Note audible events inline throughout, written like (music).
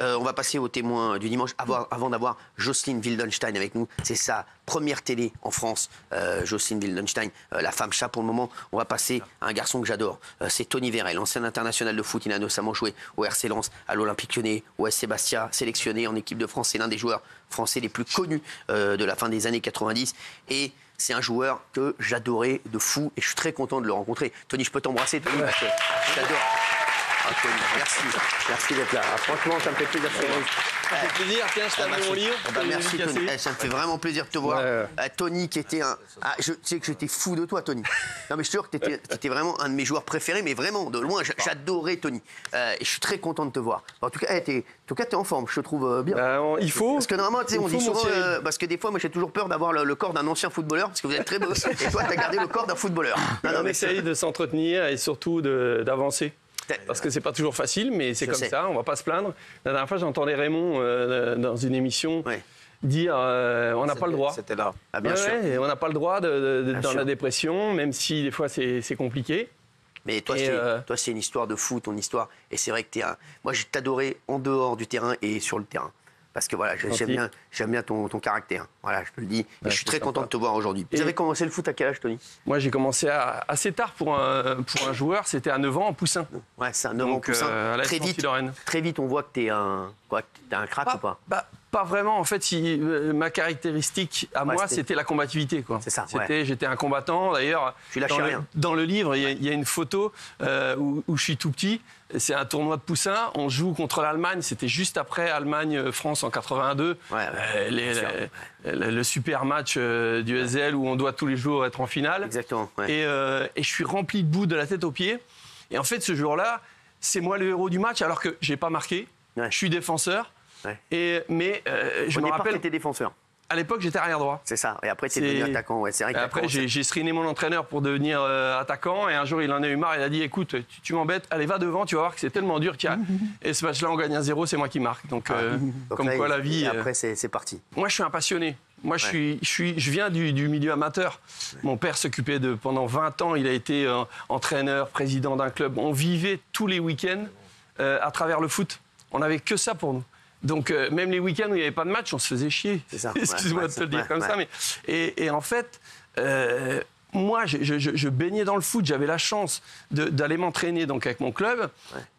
Euh, on va passer au témoin du dimanche avant, d'avoir Jocelyne Wildenstein avec nous. C'est sa première télé en France, euh, Jocelyne Wildenstein, euh, la femme chat pour le moment. On va passer à un garçon que j'adore. C'est Tony Vérel, ancien international de foot. Il a notamment joué au RC Lens, à l'Olympique Lyonnais, au SC Bastia, sélectionné en équipe de France. C'est l'un des joueurs français les plus connus de la fin des années 90. Et c'est un joueur que j'adorais de fou et je suis très content de le rencontrer. Tony, je peux t'embrasser, Tony. Ah, merci. Merci d'être là. Ah, franchement, ça me fait plaisir. Ça fait plaisir, tiens, je Ah, bah, t'amène mon c'est- livre. ah, bah, je l'ai merci. Tony. Eh, ça me fait vraiment plaisir de te voir. Ouais. Euh, Tony qui était un. Ah, je tu sais que j'étais fou de toi, Tony. Non mais je te jure que tu étais, vraiment un de mes joueurs préférés, mais vraiment de loin, j'a- j'adorais Tony. Euh, et je suis très content de te voir. En tout cas, eh, t'es- en tout cas, t'es en forme. Je te trouve euh, bien. Bah, on- il faut. Parce que normalement, tu sais, on dit mon souvent, euh, parce que des fois, moi, j'ai toujours peur d'avoir le, le corps d'un ancien footballeur, parce que vous êtes très beau. Et toi, t'as gardé le corps d'un footballeur. Non, non, on mais essaye de s'entretenir et surtout de- d'avancer. Parce que c'est pas toujours facile, mais c'est Je comme sais. ça, on va pas se plaindre. La dernière fois, j'entendais Raymond euh, dans une émission dire euh, on n'a pas le droit. C'était là. Ah, bien Ouais, sûr. ouais, on n'a pas le droit Bien dans sûr. la dépression, même si des fois c'est compliqué. Mais toi, Et, c'est euh, toi, c'est une histoire de foot, ton histoire. Et c'est vrai que un. Moi, j'ai t'adoré en dehors du terrain et sur le terrain. Parce que voilà, j'aime bien, j'aime bien ton, ton caractère. Voilà, je te le dis. Et je suis très sympa. content de te voir aujourd'hui. Vous avez commencé le foot à quel âge, Tony? Moi, j'ai commencé à- assez tard pour un, pour un joueur, c'était à 9 ans en poussin. Ouais, c'est un 9 ans Donc, poussin. euh, à très vite, très vite, on voit que t'es un, quoi, t'es un crack ou pas? bah, pas vraiment. En fait, si, euh, ma caractéristique à Ouais, moi, c'était- la combativité. C'est ça, C'était, J'étais un combattant. D'ailleurs, dans, le- rien. dans le livre, il y, a- il y a une photo euh, où, où je suis tout petit. C'est un tournoi de poussins. On joue contre l'Allemagne. C'était juste après Allemagne-France en 82. Ouais, ouais, Euh, les- sûr. le, le super match euh, du SL où on doit tous les jours être en finale. Exactement. ouais. Et, euh, et je suis rempli de boue de la tête aux pieds. Et en fait, ce jour-là, c'est moi le héros du match, alors que j'ai pas marqué. Ouais. Je suis défenseur. Ouais. Et, mais euh, je Au me départ, rappelle, t'étais défenseur. à l'époque, j'étais arrière droit. C'est ça. Et après, t'es C'est- devenu attaquant. Ouais, vrai que après, j'ai screené mon entraîneur pour devenir euh, attaquant. Et un jour, il en a eu marre. Il a dit Écoute, tu, tu m'embêtes, allez, va devant, tu vas voir que c'est tellement dur qu'il y a. (laughs) Et ce match-là, on gagne un 0 c'est moi qui marque. Donc, euh, Donc comme là, quoi, la vie. et euh, après, c'est parti. moi, je suis un passionné. Moi, je, suis, je, suis, je viens du, du milieu amateur. Mon père s'occupait de. Pendant 20 ans, il a été euh, entraîneur, président d'un club. On vivait tous les week-ends euh, à travers le foot. On n'avait que ça pour nous. Donc, euh, même les week-ends où il n'y avait pas de match, on se faisait chier. (laughs) Excuse-moi Ouais, de te le dire ouais, comme ouais. ça. Mais... Et, et en fait. euh, moi, je, je- je- je baignais dans le foot. J'avais la chance d'aller m'entraîner donc avec mon club,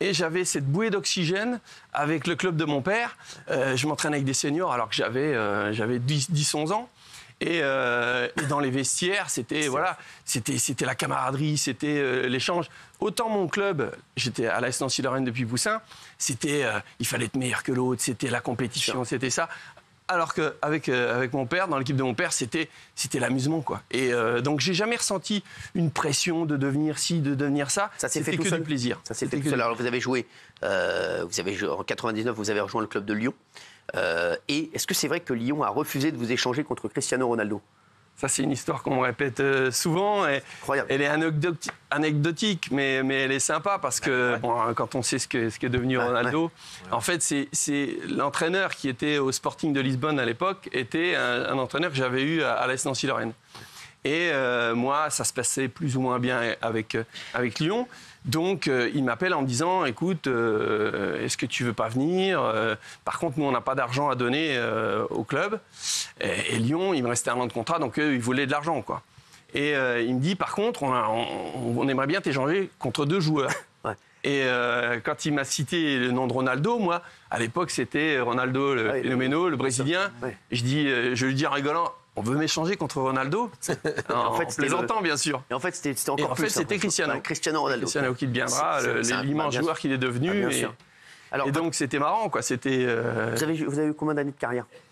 et j'avais cette bouée d'oxygène avec le club de mon père. Euh, je m'entraînais avec des seniors alors que j'avais euh, j'avais 10, 10, 11 ans. Et, euh, et dans les vestiaires, c'était voilà, c'était c'était la camaraderie, c'était euh, l'échange. Autant mon club, j'étais à l'AS Nancy Lorraine depuis Poussin, c'était euh, il fallait être meilleur que l'autre, c'était la compétition, c'était ça. Alors qu'avec avec mon père, dans l'équipe de mon père, c'était c'était l'amusement quoi. Et donc j'ai jamais ressenti une pression de devenir ci, de devenir ça. Ça s'est fait tout que seul. du plaisir. Ça s'est fait tout seul. Alors, vous avez joué, vous avez joué en 99, vous avez rejoint le club de Lyon. Euh, et est-ce que c'est vrai que Lyon a refusé de vous échanger contre Cristiano Ronaldo? Ça c'est une histoire qu'on me répète euh, souvent. Et. Elle est anecdoti- anecdotique, mais, mais elle est sympa parce que bon, quand on sait ce que, ce qu'est devenu Ouais, Ronaldo, en fait, c'est, l'entraîneur qui était au Sporting de Lisbonne à l'époque était un, un entraîneur que j'avais eu à, à l'AS Nancy-Lorraine. Et euh, moi, ça se passait plus ou moins bien avec, avec Lyon. Donc, euh, il m'appelle en me disant Écoute, euh, est-ce que tu veux pas venir Euh, Par contre, nous, on n'a pas d'argent à donner au club. Et, et Lyon, il me restait un an de contrat, donc eux, ils voulaient de l'argent, quoi. Et il me dit Par contre, on, a- on- on aimerait bien t'échanger contre deux joueurs. (laughs) Ouais. Et quand il m'a cité le nom de Ronaldo, moi, à l'époque, c'était Ronaldo, le Ah oui, le Brésilien. Ouais. Je, dis, je lui dis en rigolant On veut m'échanger contre Ronaldo (laughs) En, en fait, en le- bien sûr. Et en fait, c'était encore en plus. fait, c'était. Cristiano. Cristiano Ronaldo. Cristiano qui deviendra l'immense joueur qu'il est devenu. Ah, bien et, sûr. Alors, et donc, c'était marrant, quoi. C'était. euh, vous, avez, vous avez eu combien d'années de carrière? en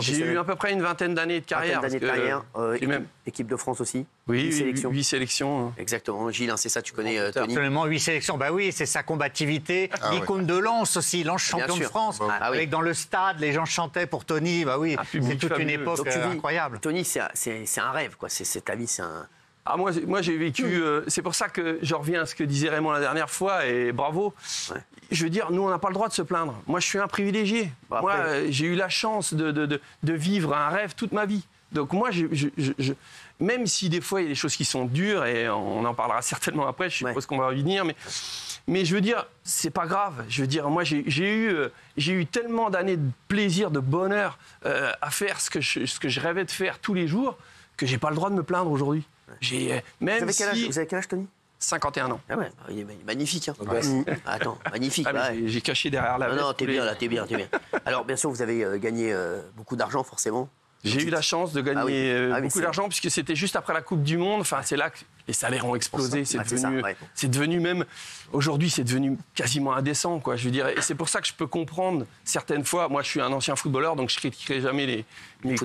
j'ai eu à peu près une vingtaine d'années de carrière. Vingtaine d'années de carrière. euh, j'ai équipe, même- équipe de France aussi. Oui, Huit huit sélections. huit sélections. hein. Exactement. Gilles, hein, c'est ça, tu connais euh, Tony. Absolument, huit sélections. Bah oui, c'est sa combativité. L'icône de Lens aussi, Lens champion de. France. Ah oui. Avec dans le stade, les gens chantaient pour Tony. Bah oui, public c'est toute une époque Donc, tu euh, dis, incroyable. Tony, c'est un- c'est c'est un rêve, quoi. C'est ta vie, c'est un. Ah, moi, j'ai- moi, j'ai vécu. euh, c'est pour ça que je reviens à ce que disait Raymond la dernière fois, et bravo. Ouais. Je veux dire, nous, on n'a pas le droit de se plaindre. Moi, je suis un privilégié. Bah, moi, euh, j'ai eu la chance de, de, de, de vivre un rêve toute ma vie. Donc moi, je, je- je- je- même si des fois il y a des choses qui sont dures, et on en parlera (laughs) certainement après, je suppose Ouais. qu'on va y venir, mais, mais je veux dire, c'est pas grave. Je veux dire, moi, j'ai j'ai eu, euh, j'ai eu tellement d'années de plaisir, de bonheur euh, à faire ce que, je, ce que je rêvais de faire tous les jours, que j'ai pas le droit de me plaindre aujourd'hui. J'ai euh, Vous même avez quel âge, si vous avez quel âge, Tony? 51 ans. Ah ouais, il est ma- magnifique. Hein. Attends, magnifique. Ah, mais ouais. j'ai- J'ai caché derrière la Non, non, t'es les- bien là, t'es bien, t'es bien. (laughs) Alors, bien sûr, vous avez euh, gagné euh, beaucoup d'argent, forcément. J'ai eu la chance de gagner Ah oui. euh, Ah beaucoup d'argent puisque c'était juste après la Coupe du Monde. Enfin, c'est là que les salaires ont explosé. C'est Ah, devenu, ouais. c'est devenu même aujourd'hui, c'est devenu quasiment indécent, quoi. Je veux dire, et c'est pour ça que je peux comprendre certaines fois. Moi, je suis un ancien footballeur, donc je critiquerai jamais les mes,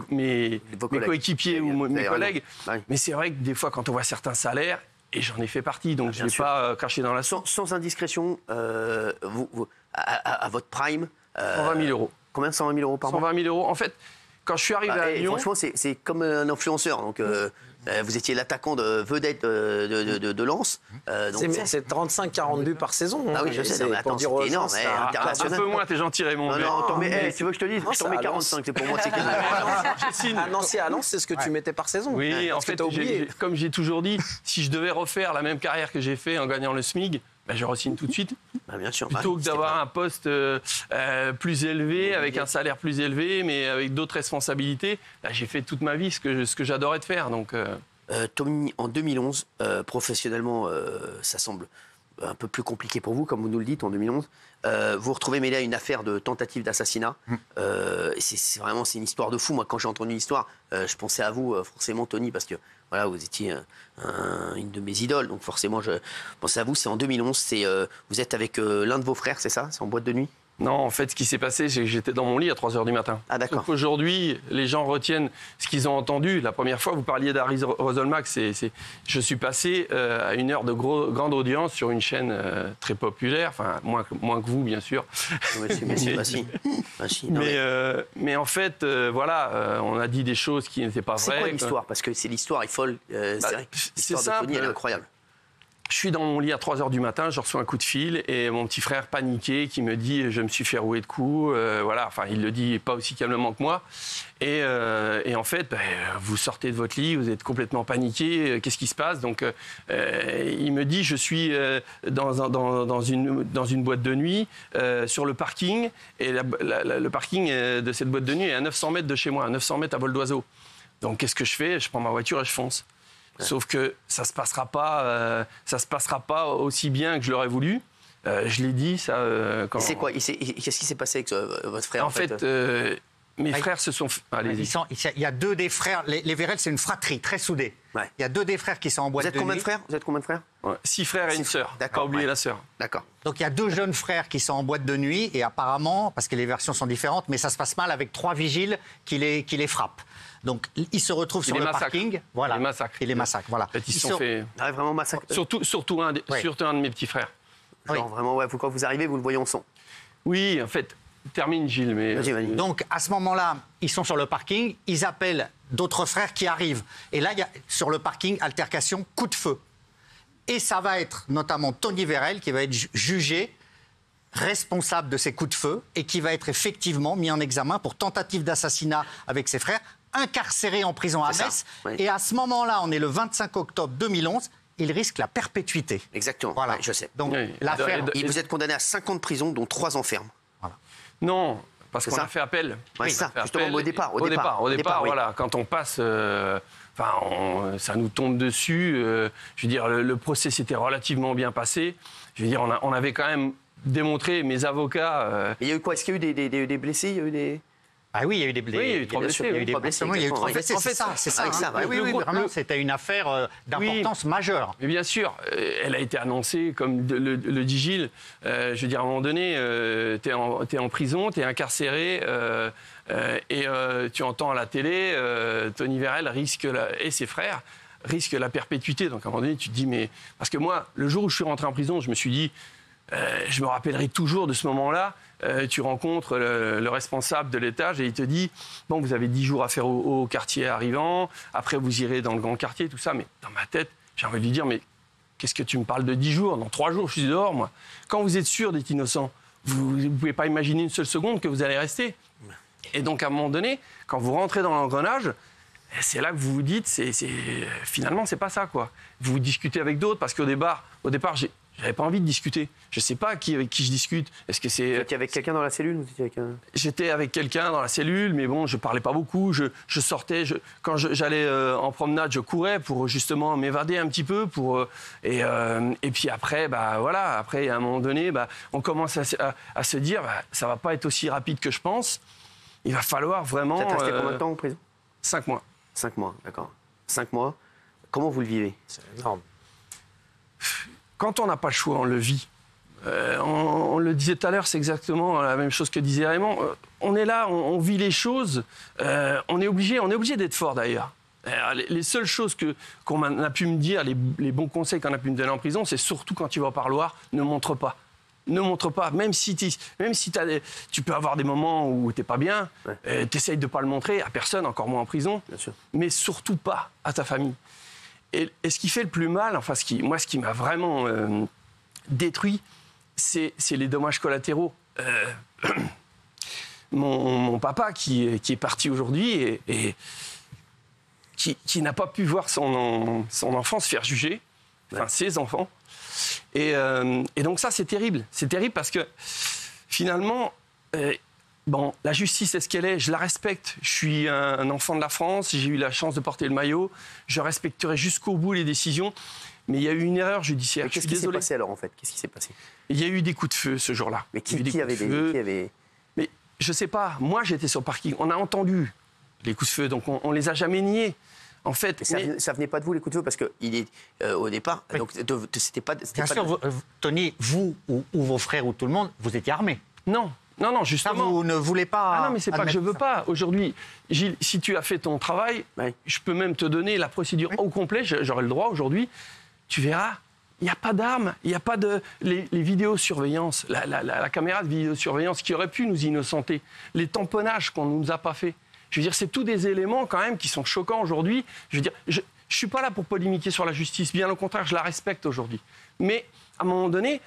coéquipiers ou mes collègues. Mais c'est vrai que des fois, quand on voit certains salaires, et j'en ai fait partie, donc je Ah, bien ne vais sûr. pas euh, cracher dans la Sans, sans indiscrétion, euh, vous, vous- à, à- à votre prime. euh, 120 000 euros. Combien? 120 000 euros par mois? 120 000 euros. En fait, quand je suis arrivé Bah, à Lyon, Franchement, c'est comme un influenceur. Donc, euh, euh, vous étiez l'attaquant de vedette euh, de, de, de, de Lens. Euh, donc, C'est- C'est 35-40 buts par saison. Ah oui, hein. je sais, C'est non, mais attends, dire énorme, c'est eh, un- peu moins, t'es gentil Raymond. Non, mais- non, t'en mets- mais- eh, tu veux que je te dise? Non, Je t'en mets à 45, c'est pour moi, c'est. (laughs) À Nancy, à Lens, c'est ce que tu mettais par saison. Oui, en fait, comme j'ai toujours dit, si je devais refaire la même carrière que j'ai fait en gagnant le SMIG, ben, je re-signe tout de suite. Bah, bien sûr. Plutôt bah, que d'avoir un poste euh, euh, plus élevé, avec un salaire plus élevé, mais avec d'autres responsabilités, là, j'ai fait toute ma vie ce que, ce que j'adorais de faire. Donc, euh, Tommy, en 2011, euh, professionnellement, ça semble un peu plus compliqué pour vous, comme vous nous le dites, en 2011. Euh, vous vous retrouvez mêlé à une affaire de tentative d'assassinat. Euh, c'est vraiment c'est une histoire de fou. Moi, quand j'ai entendu l'histoire, euh, je pensais à vous, forcément, Tony, parce que voilà, vous étiez un- une de mes idoles. Donc forcément, je pensais à vous. C'est en 2011. C'est vous êtes avec l'un de vos frères, c'est ça? C'est en boîte de nuit? Non, en fait, ce qui s'est passé, c'est que j'étais dans mon lit à 3 h du matin. Ah, d'accord. Donc aujourd'hui, les gens retiennent ce qu'ils ont entendu. La première fois, vous parliez d'Harry Roselmack, c'est, c'est- je suis passé euh, à une heure de gros- grande audience sur une chaîne euh, très populaire, enfin, moins, que- moins que vous, bien sûr. Mais si, bah, si. Bah, si. Non, mais, mais euh, mais en fait, voilà, on a dit des choses qui n'étaient pas C'est vraies. quoi l'histoire? Parce que c'est l'histoire est folle. Bah, c'est c'est L'histoire de Tony, simple. elle est incroyable. Je suis dans mon lit à 3 h du matin, je reçois un coup de fil et mon petit frère paniqué qui me dit je me suis fait rouer de coups. euh, voilà, enfin il le dit pas aussi calmement que moi. Et, euh, en fait, ben, vous sortez de votre lit, vous êtes complètement paniqué. euh, Qu'est-ce qui se passe? Donc il me dit je suis dans, un- dans, dans une, boîte de nuit sur le parking et le parking de cette boîte de nuit est à 900 mètres de chez moi, à 900 mètres à vol d'oiseau. Donc qu'est-ce que je fais? Je prends ma voiture et je fonce. Sauf que ça se passera pas, euh, ça se passera pas aussi bien que je l'aurais voulu. Euh, je l'ai dit ça. euh, quand... C'est quoi Qu'est-ce qui s'est passé avec votre frère En fait, euh, mes Ah, frères se sont. Allez-y. Ils sont- il y a deux des frères. Les, les Vérel, c'est une fratrie très soudée. Ouais. Il y a deux des frères qui sont en boîte Vous êtes de combien de nuit. frères? Vous êtes combien de frères? Ouais, Six frères et une sœur. d'accord, Pas oublier ouais. la sœur. D'accord. Donc il y a deux jeunes frères qui sont en boîte de nuit et apparemment, parce que les versions sont différentes, mais ça se passe mal avec trois vigiles qui les, qui les frappent. Donc ils se retrouvent sur les le parking. Voilà. Ils les massacrent. Ils les massacrent, voilà. Ils sont sont- fait. Ah, vraiment massacre. Surtout, surtout, un, surtout de mes petits frères. Oui. Genre, vraiment, ouais, vous- quand vous arrivez, vous le voyez en son. Oui, en fait, termine Gilles, mais. Vas-y, vas-y. Donc à ce moment-là, ils sont sur le parking, ils appellent d'autres frères qui arrivent. Et là, il y a sur le parking, altercation, coup de feu. Et ça va être notamment Tony Vérel qui va être ju- jugé responsable de ces coups de feu et qui va être effectivement mis en examen pour tentative d'assassinat avec ses frères, incarcéré en prison à Metz. oui. Et à ce moment-là, on est le 25 octobre 2011, il risque la perpétuité. Exactement. Voilà, ouais, je sais. Donc Oui. l'affaire. Vous êtes condamné à 5 ans de prison, dont 3 ans ferme. Non, parce qu'on ça a fait appel. C'est ça, fait justement, appel. au départ, au Au départ, départ, au départ, oui. voilà. Quand on passe, euh, enfin, on- ça nous tombe dessus. euh, je veux dire, le, le procès s'était relativement bien passé. Je veux dire, on, a- on avait quand même démontré, mes avocats. euh, Et il y a eu quoi? Est-ce qu'il y a eu des, des- des- des blessés? Il y a eu des. Ah oui, il y a eu des blessés. Oui, il y a eu trois blessés, Il y a eu Trois blessés, blessés, il y a eu trois exactement. blessés, En fait, c'est ça, c'est ça. ouais. Oui, vraiment, c'était une affaire euh, d'importance majeure. Mais bien sûr, euh, elle a été annoncée, comme le, dit Gilles. euh, je veux dire, à un moment donné, tu es, en t'es en prison, tu es incarcéré, et tu entends à la télé, Tony Vérel risque, la- et ses frères risquent la perpétuité. Donc à un moment donné, tu te dis, mais. Parce que moi, le jour où je suis rentré en prison, je me suis dit, je me rappellerai toujours de ce moment-là. Euh, tu rencontres le, le responsable de l'étage et il te dit Bon, vous avez 10 jours à faire au, quartier arrivant, après vous irez dans le grand quartier, tout ça. Mais dans ma tête, j'ai envie de lui dire Mais qu'est-ce que tu me parles de 10 jours? Dans 3 jours, je suis dehors, moi. Quand vous êtes sûr d'être innocent, vous ne pouvez pas imaginer une seule seconde que vous allez rester. Et donc, à un moment donné, quand vous rentrez dans l'engrenage, c'est là que vous vous dites, c'est, c'est, finalement, c'est pas ça, quoi. Vous discutez avec d'autres, parce qu'au départ, au départ j'ai, j'avais pas envie de discuter. Je sais pas qui, avec qui je discute. Est-ce que c'est. Vous étiez avec quelqu'un dans la cellule étiez avec un... J'étais avec quelqu'un dans la cellule, mais bon, je parlais pas beaucoup. Je, je sortais, je, quand je- j'allais euh, en promenade, je courais pour justement m'évader un petit peu. Pour, euh, et, euh, et puis après, bah voilà, après à un moment donné, bah, on commence à, se- à- à se dire, bah, ça va pas être aussi rapide que je pense. Il va falloir vraiment. Vous êtes resté euh, combien de temps en prison? Cinq mois. Cinq mois, d'accord. Cinq mois. Comment vous le vivez? C'est énorme. Quand on n'a pas le choix, on le vit. Euh, on, on le disait tout à l'heure, c'est exactement la même chose que disait Raymond. Euh, on est là, on, on vit les choses. euh, on est obligé, on est obligé d'être fort d'ailleurs. Les, les seules choses que qu'on a pu me dire, les, les bons conseils qu'on a pu me donner en prison, c'est surtout quand tu vas au parloir, ne montre pas. Ne montre pas, même si, même si des- tu peux avoir des moments où t'es pas bien, Ouais. tu essayes de pas le montrer à personne, encore moins en prison, Bien sûr. mais surtout pas à ta famille. Et, et ce qui fait le plus mal, enfin, ce qui, moi, ce qui m'a vraiment euh, détruit, c'est les dommages collatéraux. Euh, (clears throat) mon, mon papa, qui, est- qui est parti aujourd'hui et, et qui, qui n'a pas pu voir son, en- son enfant se faire juger, enfin ses enfants. Et, euh, et donc ça, c'est terrible. C'est terrible parce que finalement, bon, la justice est ce qu'elle est? Je la respecte. Je suis un, enfant de la France. J'ai eu la chance de porter le maillot. Je respecterai jusqu'au bout les décisions. Mais il y a eu une erreur judiciaire. Qu'est-ce qui s'est passé alors en fait? Qu'est-ce qui s'est passé? Il y a eu des coups de feu ce jour-là. Mais qui, qui coups avait de des feu. qui avait... Mais je sais pas. Moi, j'étais sur le parking. On a entendu les coups de feu, donc on, on les a jamais niés. En fait, Mais ça, mais- venait- ça venait pas de vous les coups de feu? Parce que il est euh, au départ. Donc c'était pas. Bien pas sûr, de- vous- euh, Tony, vous ou, ou vos frères ou tout le monde, vous étiez armés. non, non, non, justement. vous ne voulez pas. Ah non, mais c'est pas que je veux ça. pas. Aujourd'hui, Gilles, si tu as fait ton travail, je peux même te donner la procédure au complet. J'aurai le droit aujourd'hui. Tu verras, il n'y a pas d'armes, il n'y a pas de. Les, les vidéosurveillance, la, la- la- la caméra de vidéosurveillance qui aurait pu nous innocenter, les tamponnages qu'on ne nous a pas fait. Je veux dire, c'est tous des éléments quand même qui sont choquants aujourd'hui. Je veux dire, je ne suis pas là pour polémiquer sur la justice. Bien au contraire, je la respecte aujourd'hui. Mais à un moment donné,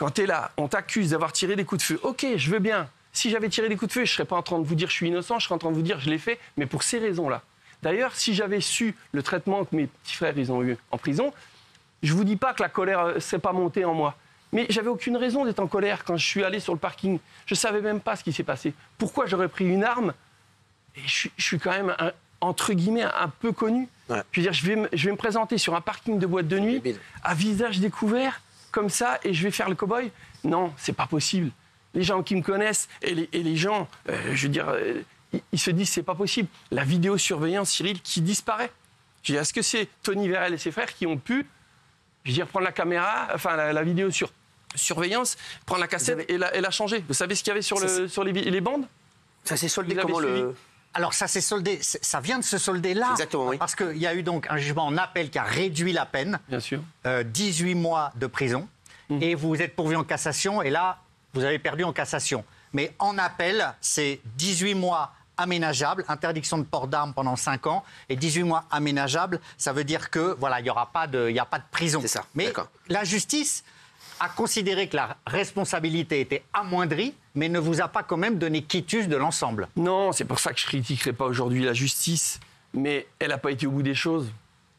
quand tu es là, on t'accuse d'avoir tiré des coups de feu. Ok, je veux bien. Si j'avais tiré des coups de feu, je ne serais pas en train de vous dire je suis innocent, je serais en train de vous dire je l'ai fait, mais pour ces raisons-là. D'ailleurs, si j'avais su le traitement que mes petits frères ils ont eu en prison, je vous dis pas que la colère ne s'est pas montée en moi. Mais j'avais aucune raison d'être en colère quand je suis allé sur le parking. Je savais même pas ce qui s'est passé. Pourquoi j'aurais pris une arme? Et je, suis- je suis quand même, un- entre guillemets, un peu connu. Ouais. Je veux dire, je vais, me, je vais me présenter sur un parking de boîte de nuit, à visage découvert, comme ça, et je vais faire le cow-boy? Non, c'est pas possible. Les gens qui me connaissent et les, et les gens, euh, je veux dire, euh, ils, ils se disent c'est pas possible. La vidéosurveillance, Cyril, qui disparaît. Je veux dire, est-ce que c'est Tony Vérel et ses frères qui ont pu, je veux dire, prendre la caméra, enfin la, la vidéo sur surveillance, prendre la cassette avez- et, la, et la changer? Vous savez ce qu'il y avait sur, Ça, le, sur les, les bandes? Ça s'est soldé comment le. Alors ça s'est soldé, ça vient de se solder là. Exactement, oui. Parce qu'il y a eu donc un jugement en appel qui a réduit la peine, Bien sûr. euh, 18 mois de prison, Mmh. et vous êtes pourvu en cassation, et là, vous avez perdu en cassation. Mais en appel, c'est 18 mois aménageables, interdiction de port d'armes pendant 5 ans, et 18 mois aménageables, ça veut dire que voilà, il n'y aura pas de, il y a pas de prison. C'est ça, Mais la justice a considéré que la responsabilité était amoindrie, mais ne vous a pas quand même donné quitus de l'ensemble. Non, c'est pour ça que je critiquerai pas aujourd'hui la justice, mais elle n'a pas été au bout des choses.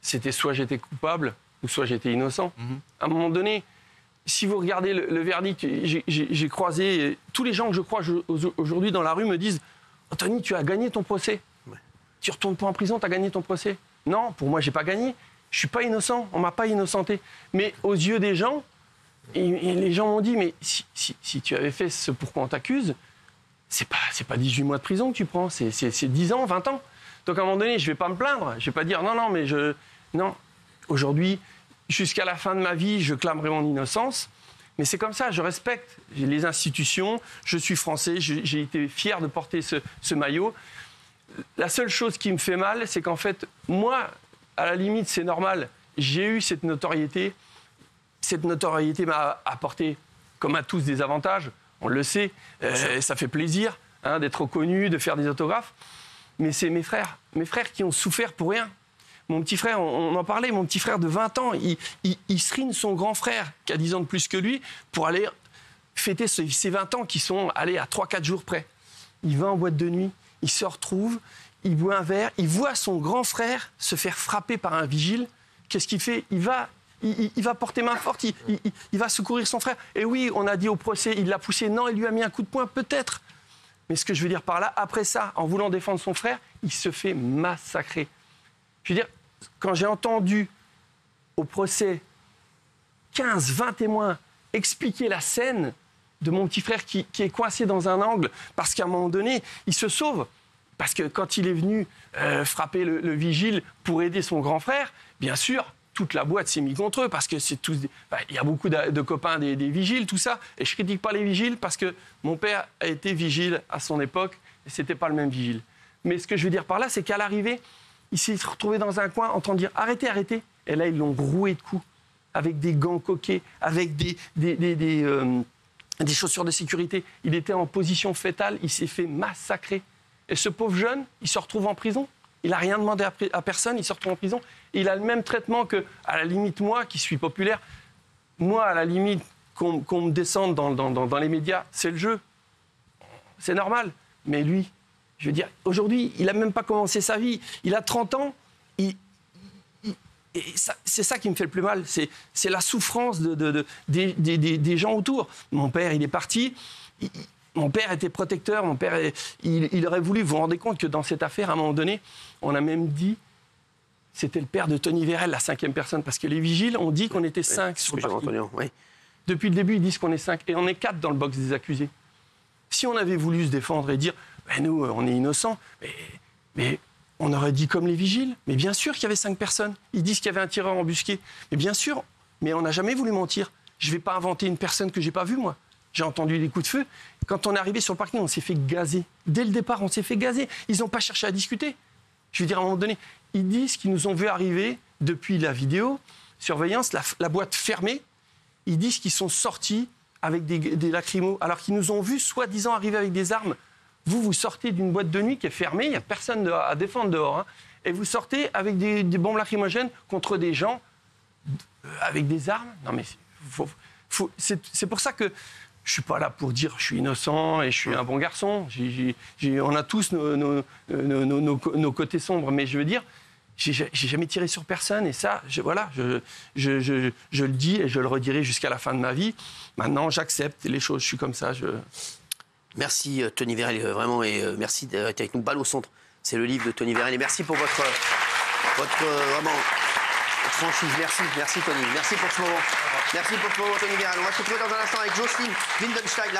C'était soit j'étais coupable, ou soit j'étais innocent. À un moment donné, si vous regardez le, le verdict, j'ai- croisé tous les gens que je crois aujourd'hui dans la rue me disent Anthony, tu as gagné ton procès. Tu retournes pas en prison, tu as gagné ton procès. Non, pour moi, j'ai pas gagné. Je suis pas innocent. On m'a pas innocenté. Mais aux yeux des gens, et, les gens m'ont dit mais si, tu avais fait ce pourquoi on t'accuse, c'est pas, pas 18 mois de prison que tu prends, c'est, c'est, c'est 10 ans, 20 ans. Donc à un moment donné, je vais pas me plaindre. Je vais pas dire non, non, mais je. Non. Aujourd'hui, jusqu'à la fin de ma vie, je clamerai mon innocence. Mais c'est comme ça, je respecte les institutions, je suis français, j'ai, été fier de porter ce maillot. La seule chose qui me fait mal, c'est qu'en fait, moi, à la limite, c'est normal. J'ai eu cette notoriété. Cette notoriété m'a apporté, comme à tous, des avantages. On le sait. Euh, ça fait plaisir hein, d'être reconnu, de faire des autographes. Mais c'est mes frères. Mes frères qui ont souffert pour rien. Mon petit frère, on en parlait, mon petit frère de 20 ans, il, il, son grand frère, qui a 10 ans de plus que lui, pour aller fêter ses 20 ans qui sont allés à 3-4 jours près. Il va en boîte de nuit, il se retrouve, il boit un verre, il voit son grand frère se faire frapper par un vigile. Qu'est-ce qu'il fait? Il va il, va porter main forte, il, va secourir son frère. Et oui, on a dit au procès, il l'a poussé. Non, il lui a mis un coup de poing, peut-être. Mais ce que je veux dire par là, après ça, en voulant défendre son frère, il se fait massacrer. Je veux dire, quand j'ai entendu au procès 15, 20 témoins expliquer la scène de mon petit frère qui, est coincé dans un angle parce qu'à un moment donné, il se sauve. Parce que quand il est venu euh, frapper le, vigile pour aider son grand frère, bien sûr, toute la boîte s'est mise contre eux parce que c'est tous. Bah, il y a beaucoup de, copains des, vigiles, tout ça. Et je critique pas les vigiles parce que mon père a été vigile à son époque et c'était pas le même vigile. Mais ce que je veux dire par là, c'est qu'à l'arrivée, il s'est retrouvé dans un coin, entend dire arrêtez, arrêtez. Et là, ils l'ont roué de coups avec des gants coqués, avec des, des, euh, des, chaussures de sécurité. Il était en position fétale, il s'est fait massacrer. Et ce pauvre jeune, il se retrouve en prison. Il n'a rien demandé à, personne, il se retrouve en prison. Il a le même traitement que, à la limite, moi, qui suis populaire. Moi, à la limite, qu'on me descende dans, les médias, c'est le jeu. C'est normal. Mais lui, je veux dire, aujourd'hui, il n'a même pas commencé sa vie. Il a 30 ans. Il, c'est ça qui me fait le plus mal. C'est la souffrance de, des, gens autour. Mon père, il est parti. mon père était protecteur. Mon père, il, aurait voulu. Vous vous rendez compte que dans cette affaire, à un moment donné, on a même dit c'était le père de Tony Vérel, la cinquième personne, parce que les vigiles ont dit qu'on était cinq sur le Depuis le début, ils disent qu'on est cinq, et on est quatre dans le box des accusés. Si on avait voulu se défendre et dire, ben nous, on est innocents, mais, mais on aurait dit comme les vigiles. Mais bien sûr qu'il y avait cinq personnes. Ils disent qu'il y avait un tireur embusqué. Mais bien sûr, mais on n'a jamais voulu mentir. Je ne vais pas inventer une personne que j'ai pas vue, moi. J'ai entendu des coups de feu. Quand on est arrivé sur le parking, on s'est fait gazer. Dès le départ, on s'est fait gazer. Ils n'ont pas cherché à discuter. Je veux dire, à un moment donné, ils disent qu'ils nous ont vu arriver depuis la vidéo, surveillance, la, boîte fermée. Ils disent qu'ils sont sortis avec des, des lacrymos, alors qu'ils nous ont vus soi-disant arriver avec des armes. Vous, vous sortez d'une boîte de nuit qui est fermée, il n'y a personne à défendre dehors, hein, et vous sortez avec des, bombes lacrymogènes contre des gens euh, avec des armes. Non, mais c'est pour ça que je suis pas là pour dire je suis innocent et je suis un bon garçon. on a tous nos, côtés sombres, mais je veux dire, j'ai jamais tiré sur personne et ça, je, voilà, je, le dis et je le redirai jusqu'à la fin de ma vie. Maintenant, j'accepte les choses, je suis comme ça. Merci euh, Tony Vérel, euh, vraiment, et euh, merci d'être avec nous. Balle au centre, c'est le livre de Tony Vérel. Et merci pour votre, votre vraiment, franchise. Merci, merci Tony. Merci pour ce moment. Merci pour ce moment, Tony Vérel. On va se retrouver dans un instant avec Jocelyne Windenstein.